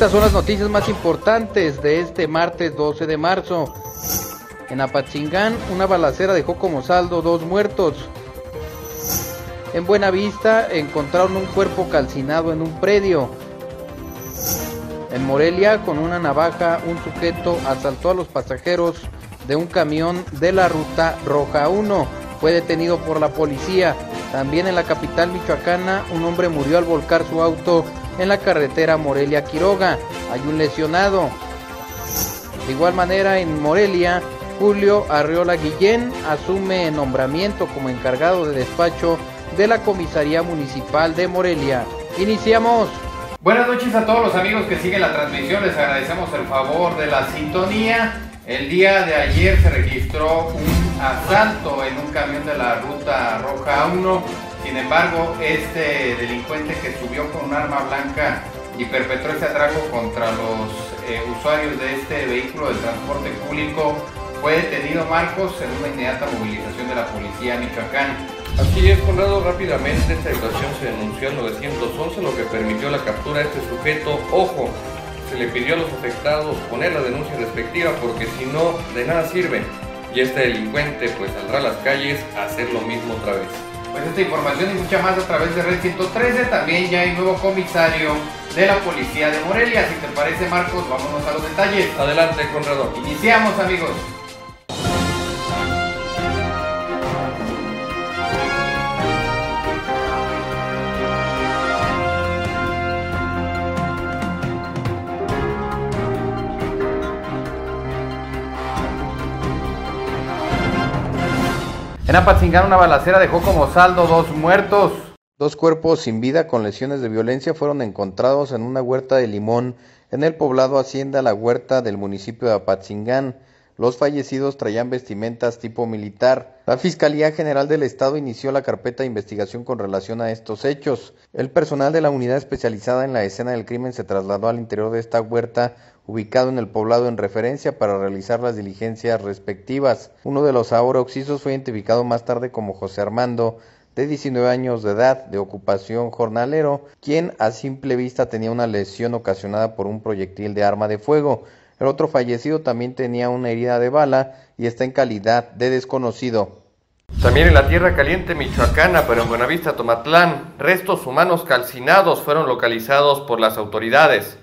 Estas son las noticias más importantes de este martes 12 de marzo. En Apatzingán, una balacera dejó como saldo dos muertos. En Buenavista encontraron un cuerpo calcinado en un predio. En Morelia, con una navaja, un sujeto asaltó a los pasajeros de un camión de la ruta Roja 1. Fue detenido por la policía. También en la capital michoacana, un hombre murió al volcar su auto en la carretera Morelia-Quiroga. Hay un lesionado. De igual manera, en Morelia, Julio Arriola Guillén asume nombramiento como encargado de despacho de la Comisaría Municipal de Morelia. Iniciamos. Buenas noches a todos los amigos que siguen la transmisión, les agradecemos el favor de la sintonía. El día de ayer se registró un asalto en un camión de la ruta Roja 1. Sin embargo, este delincuente que subió con un arma blanca y perpetró este atraco contra los eh, usuarios de este vehículo de transporte público fue detenido Marcos en una inmediata movilización de la policía Michoacán. Así es, Conrado, rápidamente esta situación se denunció al 911, lo que permitió la captura de este sujeto. Ojo, se le pidió a los afectados poner la denuncia respectiva porque si no, de nada sirve. Y este delincuente pues saldrá a las calles a hacer lo mismo otra vez. Pues esta información y mucha más a través de Red 113. También ya hay nuevo comisario de la policía de Morelia. Si te parece, Marcos, vámonos a los detalles. Adelante, Conrado. Iniciamos, amigos. En Apatzingán una balacera dejó como saldo dos muertos. Dos cuerpos sin vida con lesiones de violencia fueron encontrados en una huerta de limón en el poblado Hacienda La Huerta del municipio de Apatzingán. Los fallecidos traían vestimentas tipo militar. La Fiscalía General del Estado inició la carpeta de investigación con relación a estos hechos. El personal de la unidad especializada en la escena del crimen se trasladó al interior de esta huerta ubicado en el poblado en referencia para realizar las diligencias respectivas. Uno de los ahora oxisos fue identificado más tarde como José Armando, de 19 años de edad, de ocupación jornalero, quien a simple vista tenía una lesión ocasionada por un proyectil de arma de fuego. El otro fallecido también tenía una herida de bala y está en calidad de desconocido. También en la tierra caliente michoacana, pero en Buenavista, Tomatlán, restos humanos calcinados fueron localizados por las autoridades.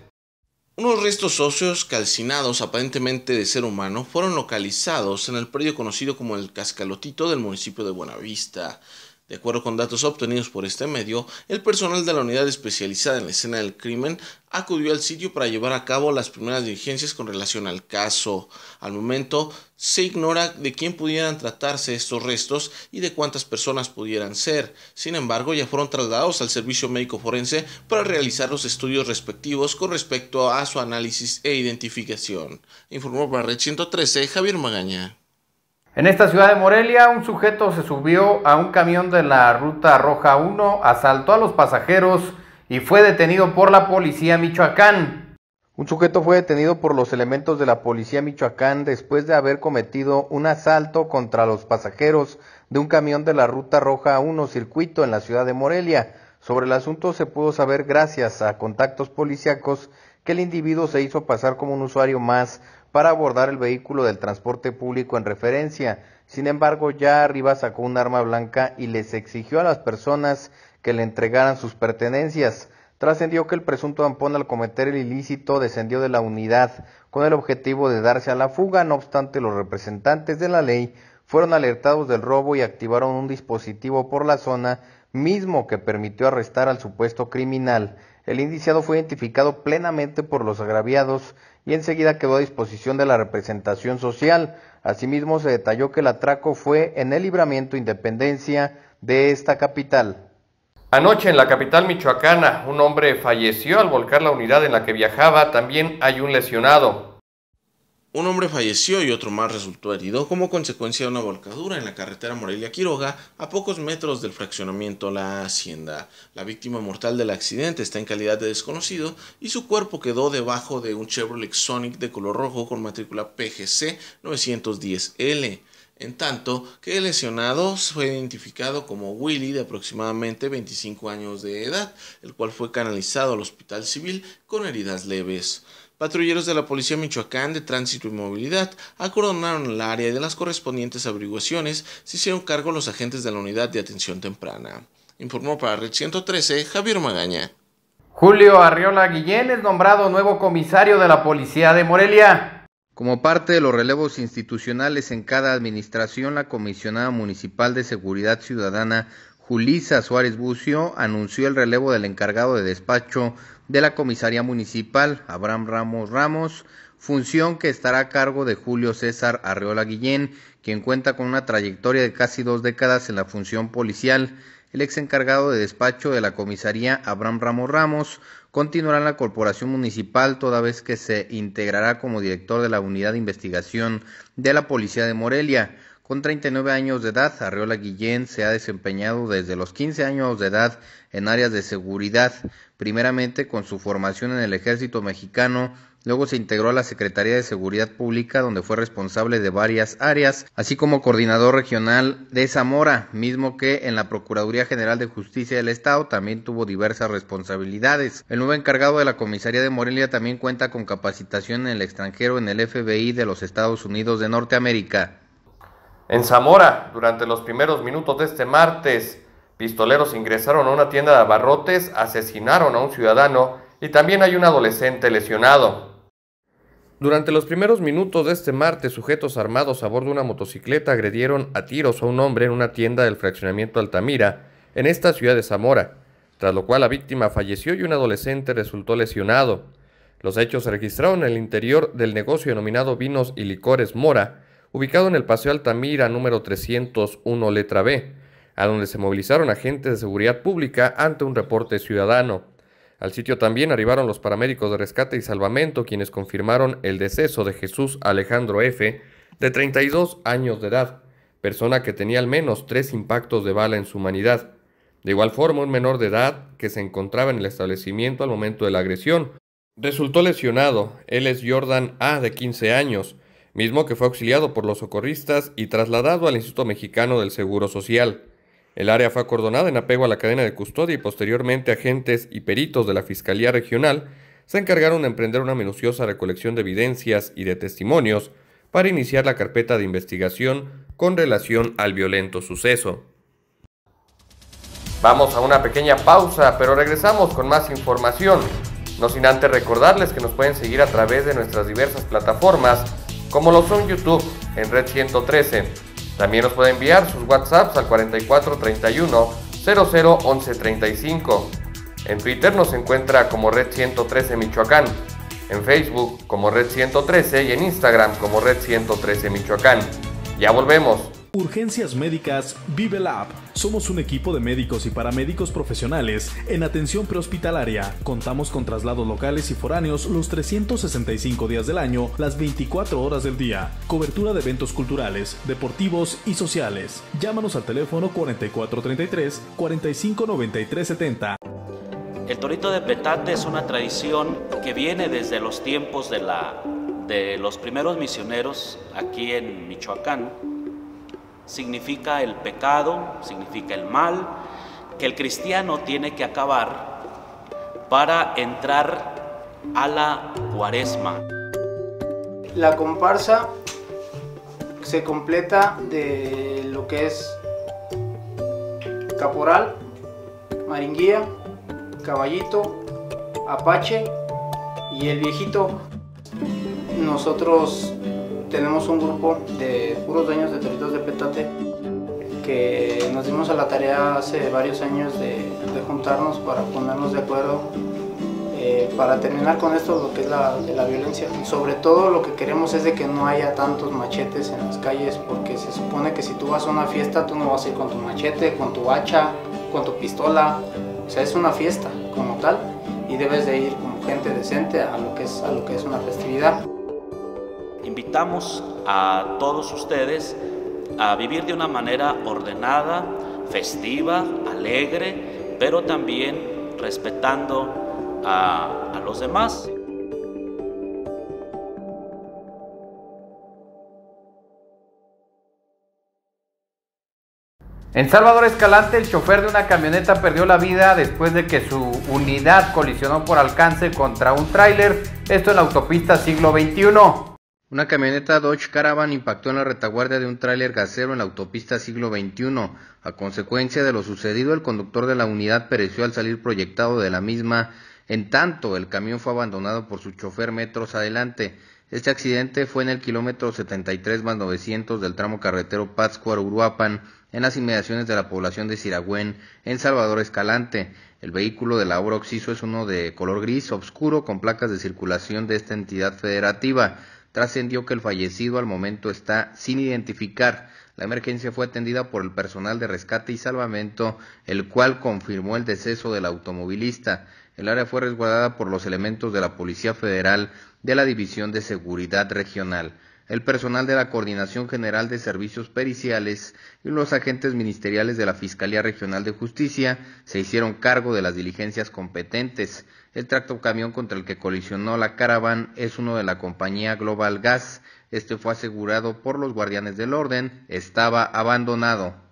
Unos restos óseos calcinados aparentemente de ser humano fueron localizados en el predio conocido como el Cascalotito del municipio de Buenavista. De acuerdo con datos obtenidos por este medio, el personal de la unidad especializada en la escena del crimen acudió al sitio para llevar a cabo las primeras diligencias con relación al caso. Al momento, se ignora de quién pudieran tratarse estos restos y de cuántas personas pudieran ser. Sin embargo, ya fueron trasladados al servicio médico forense para realizar los estudios respectivos con respecto a su análisis e identificación. Informó para Red 113 Javier Magaña. En esta ciudad de Morelia, un sujeto se subió a un camión de la ruta Roja 1, asaltó a los pasajeros y fue detenido por la policía Michoacán. Un sujeto fue detenido por los elementos de la policía Michoacán después de haber cometido un asalto contra los pasajeros de un camión de la ruta Roja 1 circuito en la ciudad de Morelia. Sobre el asunto se pudo saber gracias a contactos policíacos que el individuo se hizo pasar como un usuario más para abordar el vehículo del transporte público en referencia. Sin embargo, ya arriba sacó un arma blanca y les exigió a las personas que le entregaran sus pertenencias. Trascendió que el presunto ampón al cometer el ilícito descendió de la unidad con el objetivo de darse a la fuga. No obstante, los representantes de la ley fueron alertados del robo y activaron un dispositivo por la zona mismo que permitió arrestar al supuesto criminal. El indiciado fue identificado plenamente por los agraviados y enseguida quedó a disposición de la representación social. Asimismo, se detalló que el atraco fue en el libramiento Independencia de esta capital. Anoche en la capital michoacana, un hombre falleció al volcar la unidad en la que viajaba. También hay un lesionado. Un hombre falleció y otro más resultó herido como consecuencia de una volcadura en la carretera Morelia-Quiroga a pocos metros del fraccionamiento La Hacienda. La víctima mortal del accidente está en calidad de desconocido y su cuerpo quedó debajo de un Chevrolet Sonic de color rojo con matrícula PGC 910L. en tanto que el lesionado fue identificado como Willy de aproximadamente 25 años de edad, el cual fue canalizado al hospital civil con heridas leves. Patrulleros de la Policía Michoacán de Tránsito y Movilidad acordonaron el área y de las correspondientes averiguaciones se hicieron cargo los agentes de la Unidad de Atención Temprana. Informó para Red 113 Javier Magaña. Julio Arriola Guillén es nombrado nuevo comisario de la Policía de Morelia. Como parte de los relevos institucionales en cada administración, la comisionada municipal de Seguridad Ciudadana, Julisa Suárez Bucio, anunció el relevo del encargado de despacho de la comisaría municipal, Abraham Ramos Ramos, función que estará a cargo de Julio César Arreola Guillén, quien cuenta con una trayectoria de casi dos décadas en la función policial. El ex encargado de despacho de la comisaría, Abraham Ramos Ramos, continuará en la corporación municipal toda vez que se integrará como director de la unidad de investigación de la policía de Morelia. Con 39 años de edad, Arreola Guillén se ha desempeñado desde los 15 años de edad en áreas de seguridad, primeramente con su formación en el ejército mexicano Luego se integró a la Secretaría de Seguridad Pública, donde fue responsable de varias áreas, así como coordinador regional de Zamora, mismo que en la Procuraduría General de Justicia del Estado también tuvo diversas responsabilidades. El nuevo encargado de la Comisaría de Morelia también cuenta con capacitación en el extranjero en el FBI de los Estados Unidos de Norteamérica. En Zamora, durante los primeros minutos de este martes, pistoleros ingresaron a una tienda de abarrotes, asesinaron a un ciudadano y también hay un adolescente lesionado. Durante los primeros minutos de este martes, sujetos armados a bordo de una motocicleta agredieron a tiros a un hombre en una tienda del fraccionamiento Altamira, en esta ciudad de Zamora, tras lo cual la víctima falleció y un adolescente resultó lesionado. Los hechos se registraron en el interior del negocio denominado Vinos y Licores Mora, ubicado en el Paseo Altamira número 301 letra B, a donde se movilizaron agentes de seguridad pública ante un reporte ciudadano. Al sitio también arribaron los paramédicos de rescate y salvamento quienes confirmaron el deceso de Jesús Alejandro F., de 32 años de edad, persona que tenía al menos tres impactos de bala en su humanidad. De igual forma, un menor de edad que se encontraba en el establecimiento al momento de la agresión resultó lesionado. Él es Jordan A, de 15 años, mismo que fue auxiliado por los socorristas y trasladado al Instituto Mexicano del Seguro Social. El área fue acordonada en apego a la cadena de custodia y posteriormente agentes y peritos de la Fiscalía Regional se encargaron de emprender una minuciosa recolección de evidencias y de testimonios para iniciar la carpeta de investigación con relación al violento suceso. Vamos a una pequeña pausa, pero regresamos con más información. No sin antes recordarles que nos pueden seguir a través de nuestras diversas plataformas, como lo son YouTube en Red 113 también nos puede enviar sus WhatsApps al 4431 00 35. En Twitter nos encuentra como Red 113 Michoacán, en Facebook como Red 113 y en Instagram como Red 113 Michoacán. Ya volvemos. Urgencias Médicas Vive Lab. Somos un equipo de médicos y paramédicos profesionales en atención prehospitalaria. Contamos con traslados locales y foráneos los 365 días del año, las 24 horas del día. Cobertura de eventos culturales, deportivos y sociales. Llámanos al teléfono 4433 459370. El torito de petate es una tradición que viene desde los tiempos de, la, de los primeros misioneros aquí en Michoacán significa el pecado, significa el mal, que el cristiano tiene que acabar para entrar a la cuaresma. La comparsa se completa de lo que es caporal, maringuía, caballito, apache y el viejito. Nosotros tenemos un grupo de puros dueños de toritos de petate que nos dimos a la tarea hace varios años de, juntarnos para ponernos de acuerdo eh, para terminar con esto lo que es la, la violencia. Sobre todo lo que queremos es de que no haya tantos machetes en las calles porque se supone que si tú vas a una fiesta tú no vas a ir con tu machete, con tu hacha, con tu pistola, o sea es una fiesta como tal y debes de ir como gente decente a lo que es, a lo que es una festividad invitamos a todos ustedes a vivir de una manera ordenada, festiva, alegre, pero también respetando a, los demás. En Salvador Escalante, el chofer de una camioneta perdió la vida después de que su unidad colisionó por alcance contra un tráiler, esto en la autopista siglo XXI. Una camioneta Dodge Caravan impactó en la retaguardia de un tráiler gasero en la autopista siglo XXI. A consecuencia de lo sucedido, el conductor de la unidad pereció al salir proyectado de la misma. En tanto, el camión fue abandonado por su chofer metros adelante. Este accidente fue en el kilómetro 73 más 900 del tramo carretero Pátzcuaro-Uruapan, en las inmediaciones de la población de Siragüen, en Salvador Escalante. El vehículo de la obra Oxiso es uno de color gris oscuro con placas de circulación de esta entidad federativa trascendió que el fallecido al momento está sin identificar. La emergencia fue atendida por el personal de rescate y salvamento, el cual confirmó el deceso del automovilista. El área fue resguardada por los elementos de la Policía Federal de la División de Seguridad Regional el personal de la Coordinación General de Servicios Periciales y los agentes ministeriales de la Fiscalía Regional de Justicia se hicieron cargo de las diligencias competentes. El tractocamión contra el que colisionó la caravana es uno de la compañía Global Gas. Este fue asegurado por los guardianes del orden, estaba abandonado.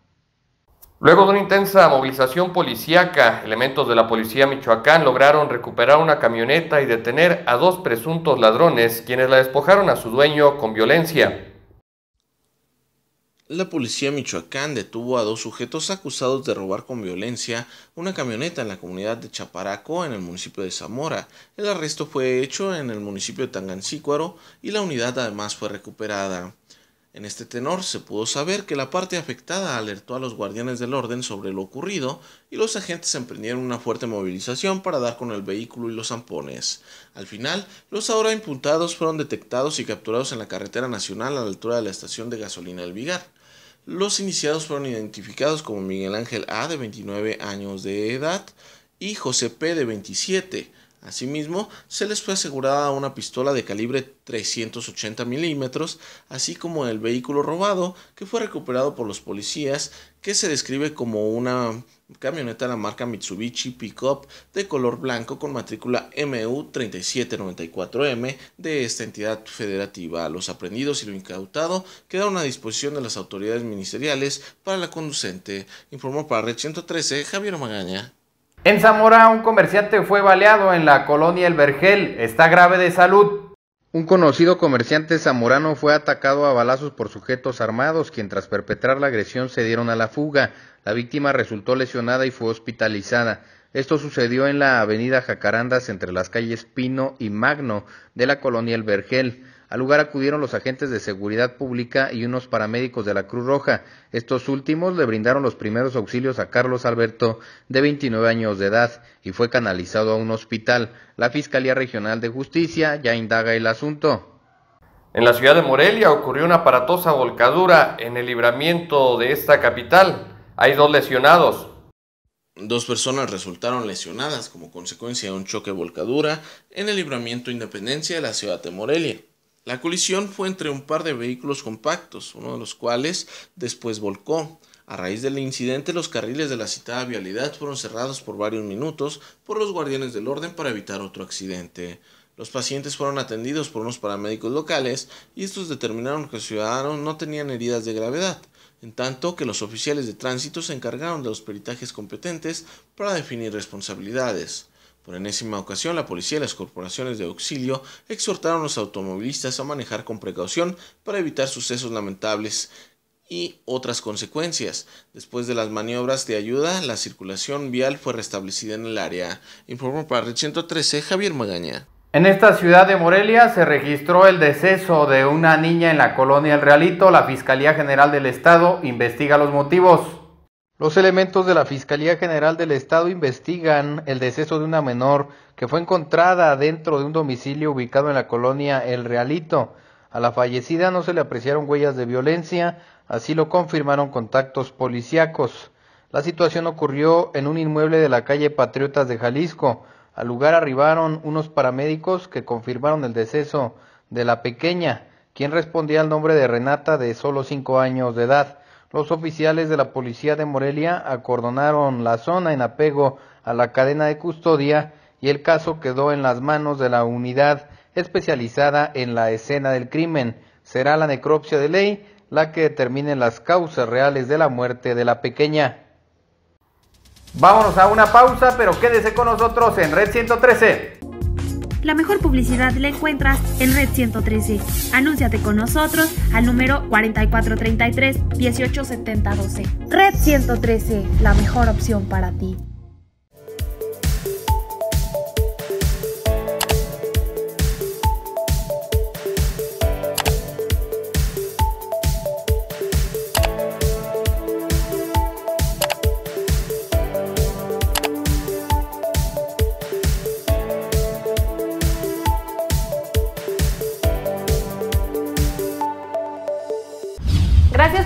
Luego de una intensa movilización policíaca, elementos de la policía Michoacán lograron recuperar una camioneta y detener a dos presuntos ladrones, quienes la despojaron a su dueño con violencia. La policía Michoacán detuvo a dos sujetos acusados de robar con violencia una camioneta en la comunidad de Chaparaco, en el municipio de Zamora. El arresto fue hecho en el municipio de Tangancícuaro y la unidad además fue recuperada. En este tenor se pudo saber que la parte afectada alertó a los guardianes del orden sobre lo ocurrido y los agentes emprendieron una fuerte movilización para dar con el vehículo y los zampones. Al final, los ahora imputados fueron detectados y capturados en la carretera nacional a la altura de la estación de gasolina El Vigar. Los iniciados fueron identificados como Miguel Ángel A de 29 años de edad y José P de 27 Asimismo, se les fue asegurada una pistola de calibre 380 milímetros, así como el vehículo robado que fue recuperado por los policías, que se describe como una camioneta de la marca Mitsubishi Pickup de color blanco con matrícula MU 3794M de esta entidad federativa. Los aprendidos y lo incautado quedaron a disposición de las autoridades ministeriales para la conducente, informó para Red 113 Javier Magaña. En Zamora, un comerciante fue baleado en la colonia El Vergel. Está grave de salud. Un conocido comerciante zamorano fue atacado a balazos por sujetos armados, quien tras perpetrar la agresión se dieron a la fuga. La víctima resultó lesionada y fue hospitalizada. Esto sucedió en la avenida Jacarandas entre las calles Pino y Magno de la colonia El Vergel. Al lugar acudieron los agentes de seguridad pública y unos paramédicos de la Cruz Roja. Estos últimos le brindaron los primeros auxilios a Carlos Alberto, de 29 años de edad, y fue canalizado a un hospital. La Fiscalía Regional de Justicia ya indaga el asunto. En la ciudad de Morelia ocurrió una aparatosa volcadura en el libramiento de esta capital. Hay dos lesionados. Dos personas resultaron lesionadas como consecuencia de un choque volcadura en el libramiento Independencia de la ciudad de Morelia. La colisión fue entre un par de vehículos compactos, uno de los cuales después volcó. A raíz del incidente, los carriles de la citada vialidad fueron cerrados por varios minutos por los guardianes del orden para evitar otro accidente. Los pacientes fueron atendidos por unos paramédicos locales y estos determinaron que los ciudadanos no tenían heridas de gravedad, en tanto que los oficiales de tránsito se encargaron de los peritajes competentes para definir responsabilidades. Por enésima ocasión, la policía y las corporaciones de auxilio exhortaron a los automovilistas a manejar con precaución para evitar sucesos lamentables y otras consecuencias. Después de las maniobras de ayuda, la circulación vial fue restablecida en el área. Informó para Red 113 Javier Magaña. En esta ciudad de Morelia se registró el deceso de una niña en la colonia El Realito. La Fiscalía General del Estado investiga los motivos. Los elementos de la Fiscalía General del Estado investigan el deceso de una menor que fue encontrada dentro de un domicilio ubicado en la colonia El Realito. A la fallecida no se le apreciaron huellas de violencia, así lo confirmaron contactos policíacos. La situación ocurrió en un inmueble de la calle Patriotas de Jalisco. Al lugar arribaron unos paramédicos que confirmaron el deceso de la pequeña, quien respondía al nombre de Renata de solo cinco años de edad. Los oficiales de la policía de Morelia acordonaron la zona en apego a la cadena de custodia y el caso quedó en las manos de la unidad especializada en la escena del crimen. Será la necropsia de ley la que determine las causas reales de la muerte de la pequeña. Vámonos a una pausa, pero quédese con nosotros en Red 113. La mejor publicidad la encuentras en Red 113. Anúnciate con nosotros al número 4433 187012. Red 113, la mejor opción para ti.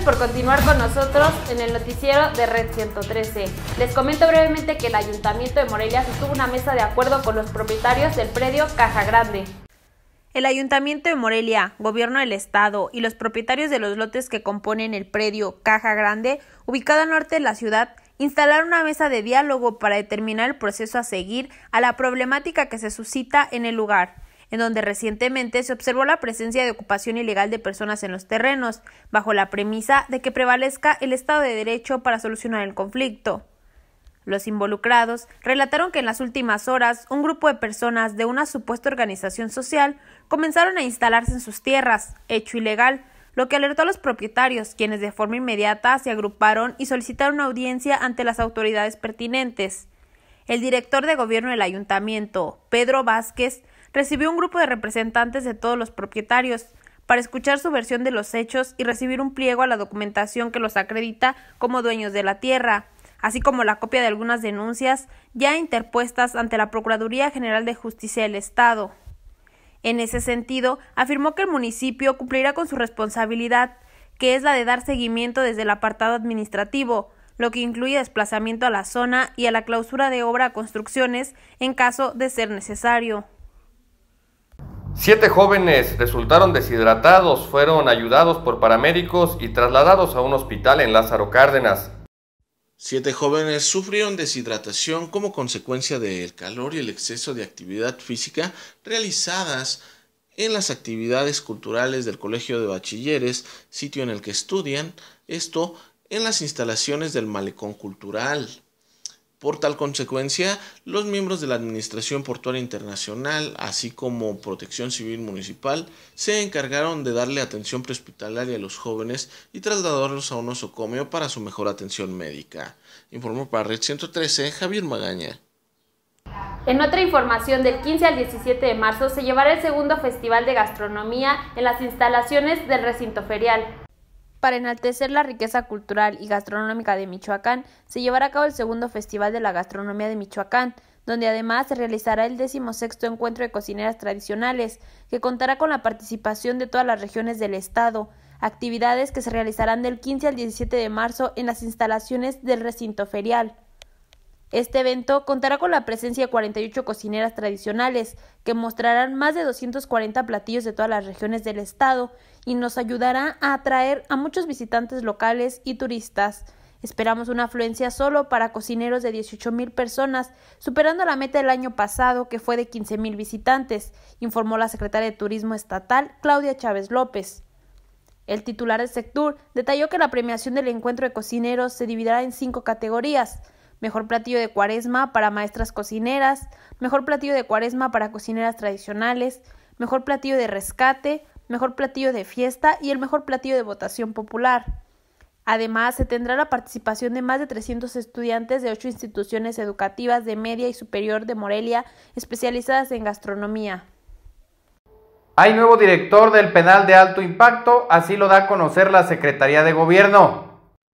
Por continuar con nosotros en el noticiero de Red 113. Les comento brevemente que el Ayuntamiento de Morelia sostuvo una mesa de acuerdo con los propietarios del predio Caja Grande. El Ayuntamiento de Morelia, Gobierno del Estado y los propietarios de los lotes que componen el predio Caja Grande, ubicado al norte de la ciudad, instalaron una mesa de diálogo para determinar el proceso a seguir a la problemática que se suscita en el lugar en donde recientemente se observó la presencia de ocupación ilegal de personas en los terrenos, bajo la premisa de que prevalezca el Estado de Derecho para solucionar el conflicto. Los involucrados relataron que en las últimas horas un grupo de personas de una supuesta organización social comenzaron a instalarse en sus tierras, hecho ilegal, lo que alertó a los propietarios, quienes de forma inmediata se agruparon y solicitaron audiencia ante las autoridades pertinentes. El director de gobierno del ayuntamiento, Pedro Vázquez, recibió un grupo de representantes de todos los propietarios para escuchar su versión de los hechos y recibir un pliego a la documentación que los acredita como dueños de la tierra, así como la copia de algunas denuncias ya interpuestas ante la Procuraduría General de Justicia del Estado. En ese sentido, afirmó que el municipio cumplirá con su responsabilidad, que es la de dar seguimiento desde el apartado administrativo, lo que incluye desplazamiento a la zona y a la clausura de obra a construcciones en caso de ser necesario. Siete jóvenes resultaron deshidratados, fueron ayudados por paramédicos y trasladados a un hospital en Lázaro Cárdenas. Siete jóvenes sufrieron deshidratación como consecuencia del calor y el exceso de actividad física realizadas en las actividades culturales del Colegio de Bachilleres, sitio en el que estudian, esto en las instalaciones del Malecón Cultural. Por tal consecuencia, los miembros de la Administración Portuaria Internacional, así como Protección Civil Municipal, se encargaron de darle atención prehospitalaria a los jóvenes y trasladarlos a un osocomio para su mejor atención médica. Informó para Red 113 Javier Magaña. En otra información, del 15 al 17 de marzo se llevará el segundo Festival de Gastronomía en las instalaciones del recinto ferial. Para enaltecer la riqueza cultural y gastronómica de Michoacán, se llevará a cabo el segundo Festival de la Gastronomía de Michoacán, donde además se realizará el decimosexto encuentro de cocineras tradicionales, que contará con la participación de todas las regiones del estado, actividades que se realizarán del 15 al 17 de marzo en las instalaciones del recinto ferial. Este evento contará con la presencia de 48 cocineras tradicionales, que mostrarán más de 240 platillos de todas las regiones del estado y nos ayudará a atraer a muchos visitantes locales y turistas. Esperamos una afluencia solo para cocineros de 18 mil personas, superando la meta del año pasado, que fue de 15 mil visitantes, informó la secretaria de Turismo Estatal, Claudia Chávez López. El titular del sector detalló que la premiación del encuentro de cocineros se dividirá en cinco categorías mejor platillo de cuaresma para maestras cocineras, mejor platillo de cuaresma para cocineras tradicionales, mejor platillo de rescate, mejor platillo de fiesta y el mejor platillo de votación popular. Además, se tendrá la participación de más de 300 estudiantes de ocho instituciones educativas de media y superior de Morelia especializadas en gastronomía. Hay nuevo director del penal de alto impacto, así lo da a conocer la Secretaría de Gobierno.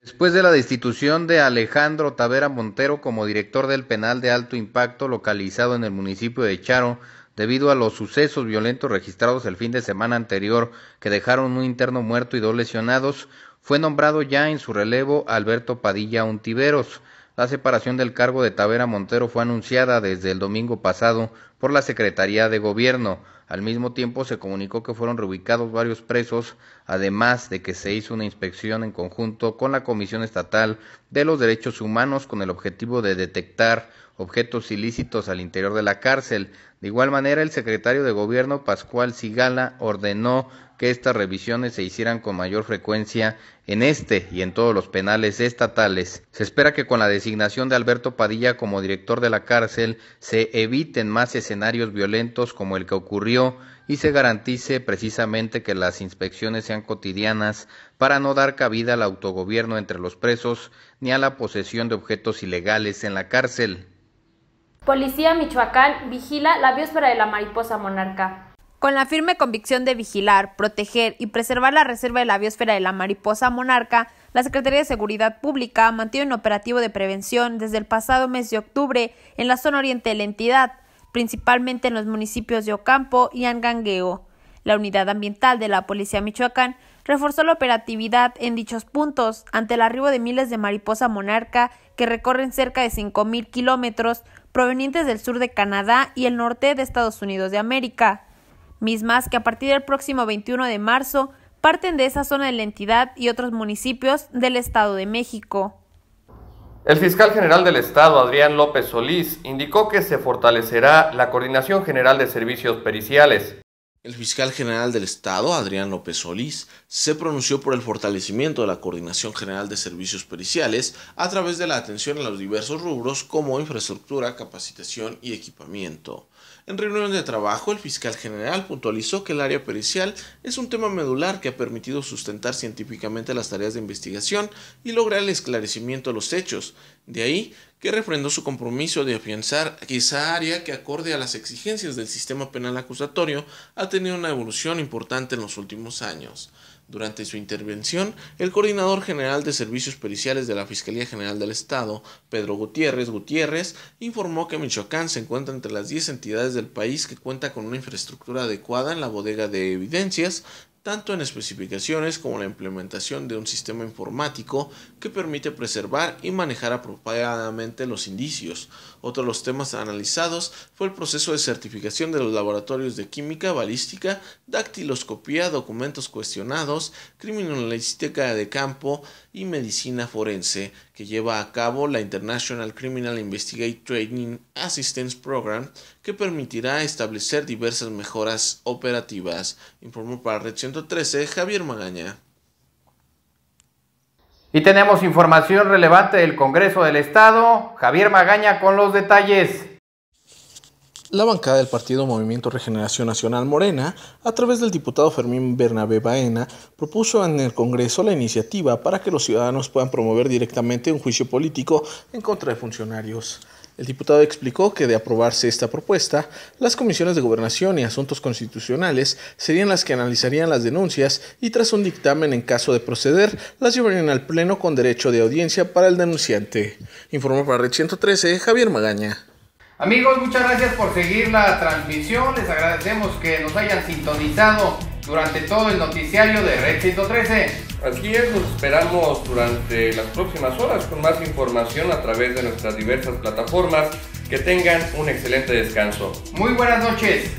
Después de la destitución de Alejandro Tavera Montero como director del penal de alto impacto localizado en el municipio de Charo, debido a los sucesos violentos registrados el fin de semana anterior que dejaron un interno muerto y dos lesionados, fue nombrado ya en su relevo Alberto Padilla Untiveros. La separación del cargo de Tavera Montero fue anunciada desde el domingo pasado por la Secretaría de Gobierno. Al mismo tiempo se comunicó que fueron reubicados varios presos, además de que se hizo una inspección en conjunto con la Comisión Estatal de los Derechos Humanos con el objetivo de detectar objetos ilícitos al interior de la cárcel. De igual manera, el secretario de Gobierno, Pascual Sigala, ordenó que estas revisiones se hicieran con mayor frecuencia en este y en todos los penales estatales. Se espera que con la designación de Alberto Padilla como director de la cárcel se eviten más escenarios violentos como el que ocurrió y se garantice precisamente que las inspecciones sean cotidianas para no dar cabida al autogobierno entre los presos ni a la posesión de objetos ilegales en la cárcel. Policía Michoacán vigila la biosfera de la mariposa monarca. Con la firme convicción de vigilar, proteger y preservar la reserva de la biosfera de la mariposa monarca, la Secretaría de Seguridad Pública mantiene un operativo de prevención desde el pasado mes de octubre en la zona oriente de la entidad, principalmente en los municipios de Ocampo y Angangueo. La unidad ambiental de la Policía Michoacán reforzó la operatividad en dichos puntos ante el arribo de miles de mariposa monarca que recorren cerca de 5.000 kilómetros provenientes del sur de Canadá y el norte de Estados Unidos de América, mismas que a partir del próximo 21 de marzo parten de esa zona de la entidad y otros municipios del Estado de México. El fiscal general del Estado, Adrián López Solís, indicó que se fortalecerá la Coordinación General de Servicios Periciales. El fiscal general del Estado, Adrián López Solís, se pronunció por el fortalecimiento de la Coordinación General de Servicios Periciales a través de la atención a los diversos rubros como infraestructura, capacitación y equipamiento. En reunión de trabajo, el fiscal general puntualizó que el área pericial es un tema medular que ha permitido sustentar científicamente las tareas de investigación y lograr el esclarecimiento de los hechos. De ahí que refrendó su compromiso de afianzar que esa área que acorde a las exigencias del sistema penal acusatorio ha tenido una evolución importante en los últimos años. Durante su intervención, el coordinador general de servicios periciales de la Fiscalía General del Estado, Pedro Gutiérrez Gutiérrez, informó que Michoacán se encuentra entre las 10 entidades del país que cuenta con una infraestructura adecuada en la bodega de evidencias, tanto en especificaciones como la implementación de un sistema informático que permite preservar y manejar apropiadamente los indicios. Otro de los temas analizados fue el proceso de certificación de los laboratorios de química, balística, dactiloscopía, documentos cuestionados, criminalística de campo y medicina forense, que lleva a cabo la International Criminal Investigate Training Assistance Program, que permitirá establecer diversas mejoras operativas, informó para Red 113 Javier Magaña. Y tenemos información relevante del Congreso del Estado. Javier Magaña con los detalles. La bancada del Partido Movimiento Regeneración Nacional Morena, a través del diputado Fermín Bernabé Baena, propuso en el Congreso la iniciativa para que los ciudadanos puedan promover directamente un juicio político en contra de funcionarios. El diputado explicó que de aprobarse esta propuesta, las comisiones de gobernación y asuntos constitucionales serían las que analizarían las denuncias y tras un dictamen en caso de proceder, las llevarían al Pleno con derecho de audiencia para el denunciante. Informó para Red 113 Javier Magaña. Amigos, muchas gracias por seguir la transmisión. Les agradecemos que nos hayan sintonizado durante todo el noticiario de Red 113. Así es, nos esperamos durante las próximas horas con más información a través de nuestras diversas plataformas. Que tengan un excelente descanso. Muy buenas noches.